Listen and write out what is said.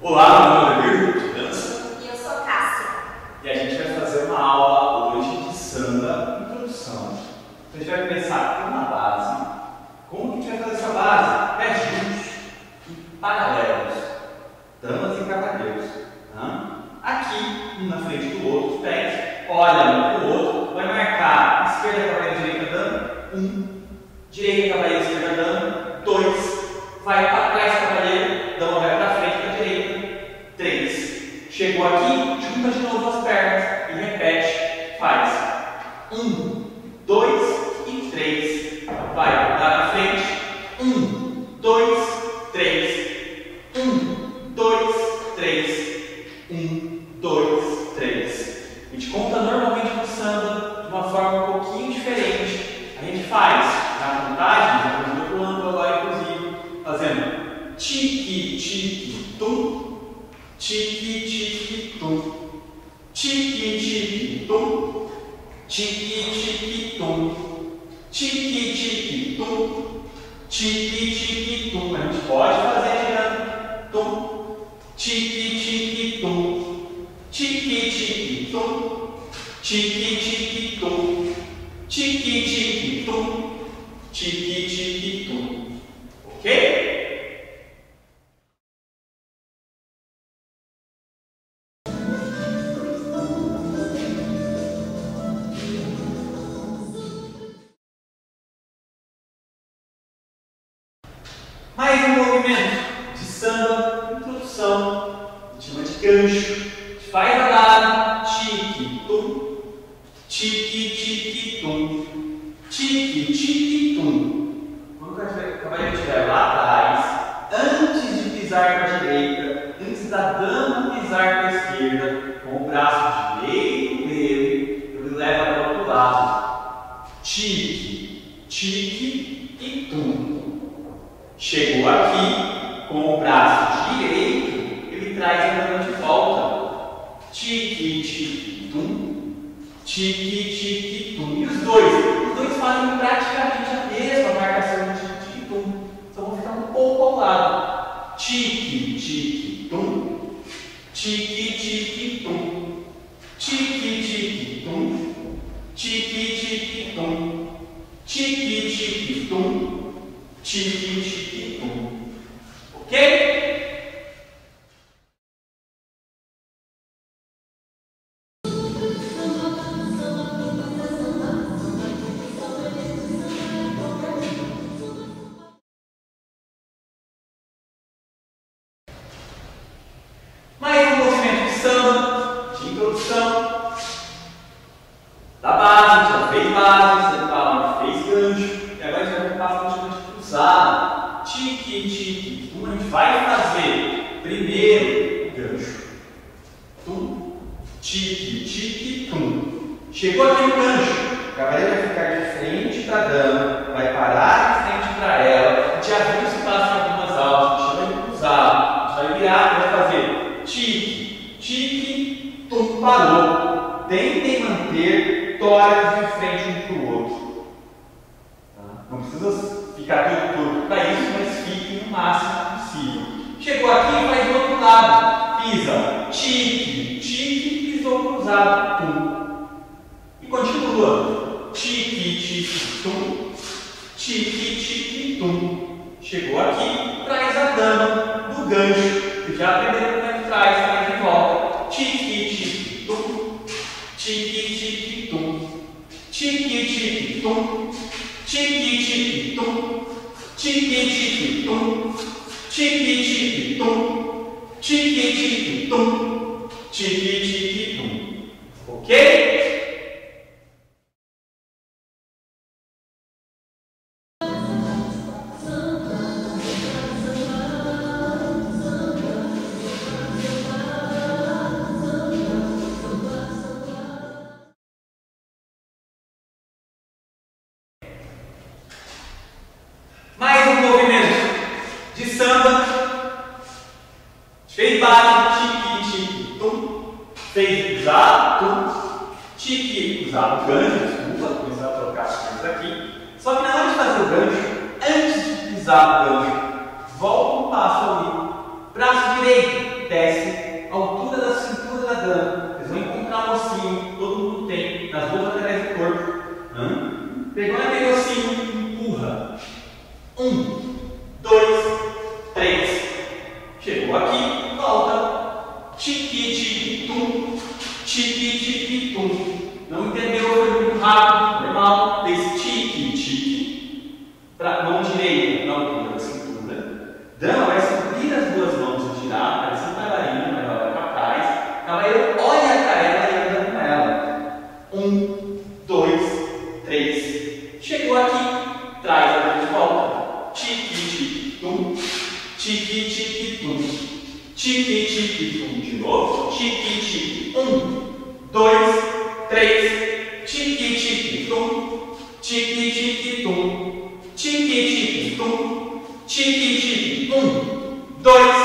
Olá, meu nome é Virgílio de Dança E eu sou Cássia. e a gente vai fazer uma aula hoje de samba introdução. Então a gente vai começar com uma base. Como que a gente vai fazer essa base? Pés juntos e paralelos, damas e cavalheiros. tá? Aqui, um na frente do outro, pés, olha um para o outro, vai marcar esquerda, cavaleiro, direita, dama, um, direita, cavaleiro, esquerda, dama, dois, vai para trás, cavaleiro, dama vai para frente, para direita, três. Chegou aqui, junta de novo as pernas e repete, faz. Um, dois e três. Vai lá na frente. Um, dois, três. Um, dois, três. Um, Tiki, tiki, tum. Tiki, tiki, tum. Tiki, tiki, tum. Tiki, tiki, tum. Tiki, tiki, tum. Tiki, tiki, tum. A gente pode fazer girando. Tum. Tiki, tiki, tum. Tiki, tiki, tum. Tiki, tiki, tum. Tiki, tiki, tum. Tiki, tiki, tum. Mais um movimento de samba, introdução, chama de gancho. Faz a base, tique, tum, tique, tique, tum, tique, tique, tum. Quando o cavaleiro estiver lá atrás, antes de pisar para a direita, antes da dama pisar para a esquerda, com o braço direito dele, ele leva para o outro lado. Tique, tique e tum. Chegou aqui, com o braço direito, ele traz a dama de volta. Tique, tique, tum. Tique, tique, tum. E os dois? Os dois fazem praticamente a mesma marcação de tique, tum. Só vão ficar um pouco ao lado. Tique, tique, tum. Tique, tique, tum. Tique, tique, tum. Tique, tique, tum. Tique, tique, tum. Tique, tique, tum. A gente vai fazer primeiro gancho. Tum, tique, tique, tum. Chegou aqui o gancho. O cavaleiro vai ficar de frente para a dama, vai parar de frente para ela. A gente já viu esse passo em algumas aulas, gente chama de cruzado. Vai virar, vai fazer tique, tique, tum, parou. Tentem manter tórax de frente um para o outro. Tá? Não precisa ficar todo torto para isso, mas fique no máximo possível. Chegou aqui, faz do outro lado. Pisa, tique, tique, pisou cruzado, tum. E continua. Tique, tique, tum. Tique, tique, tum. Chegou aqui, traz a dama do gancho. Já aprendeu como é tum. Tique, tique, tum. Tique, tique, tum. Ok? Mais um movimento de samba. Tique, cruzado, gancho, desculpa, começar a trocar as coisas aqui. Só que na hora de fazer o gancho, antes de pisar o gancho, volta um passo ali. Braço direito, desce, altura da cintura da dama. Vocês vão encontrar um ossinho, todo mundo tem, nas duas laterais do corpo. Hã? Pegou naquele ossinho, empurra. Um, dois, três. Chegou aqui, volta. Tique, tique, tum. Tique, tique, tum. Não entendeu? Foi muito rápido, normal. Fez tique, tique. Para mão direita na altura da cintura. Dama vai subir as duas mãos e girar, parece um bailarino, mas ela vai para trás. Cavaleiro olha para ela e anda com ela. Um, dois, três. Chegou aqui, traz ela de volta. Tique, tique, tum. Tique, tique, tum. Tique, tique, tum. De novo. Tique, tique. Um, dois, tique, tum. Tique, tique, tum. Tique, tique, tum. Tique, tique. Um, dois, três. Tique, tique, tum. Ok?